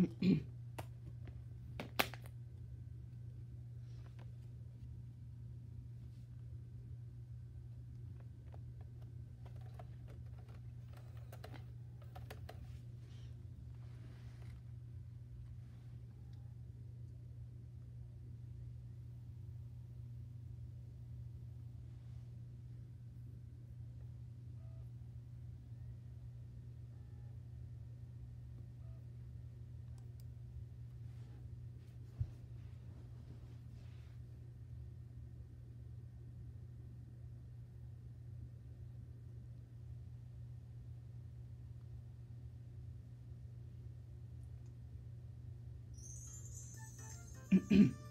mm Now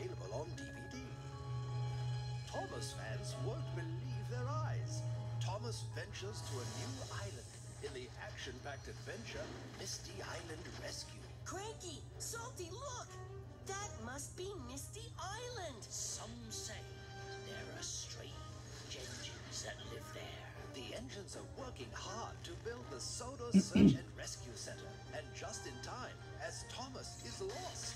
available on DVD. Thomas fans won't believe their eyes. Thomas ventures to a new island in the action-packed adventure Misty Island Rescue. Cranky, Salty, look! That must be Misty Island. Some say there are strange engines that live there. The engines are working hard to build the Sodor Search and Rescue Center, and just in time, as Thomas is lost.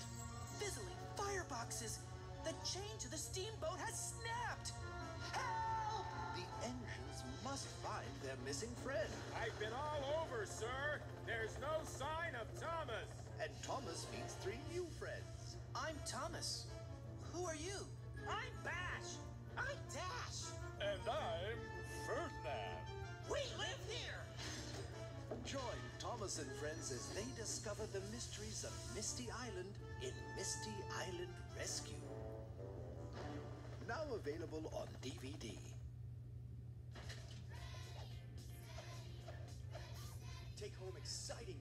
Fireboxes. The chain to the steamboat has snapped. Help! The engines must find their missing friend, I've been all over, sir. There's no sign of Thomas. and Thomas meets three new friends. I'm Thomas. Who are you? I'm Bash. I'm Dash. And I'm Ferdinand. And friends as they discover the mysteries of Misty Island in Misty Island Rescue. Now available on DVD. Take home exciting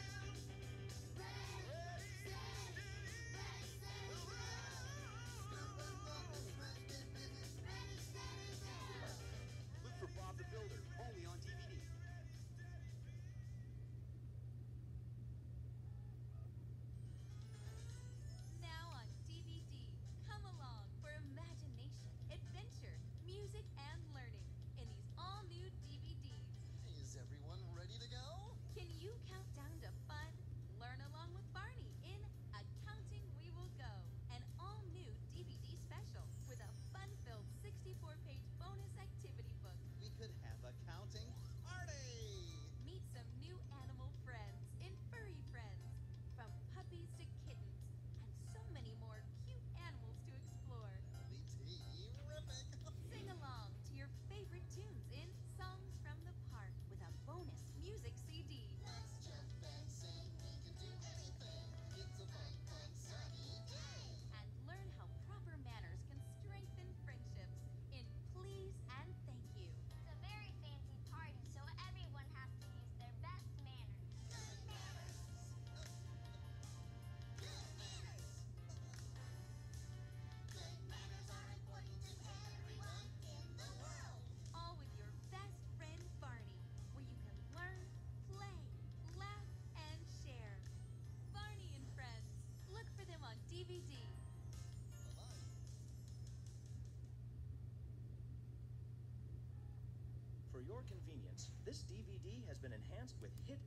For your convenience, this DVD has been enhanced with hit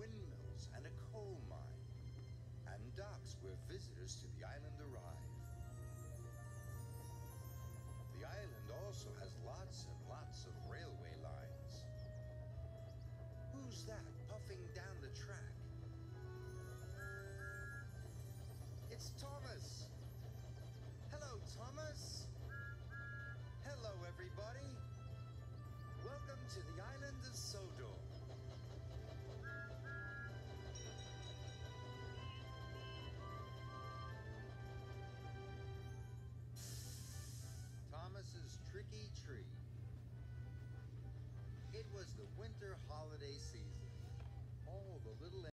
windmills and a coal mine, and docks where visitors to the island arrive. The island also has lots and lots of railway lines. Who's that puffing down the track? Tree. It was the winter holiday season. All the little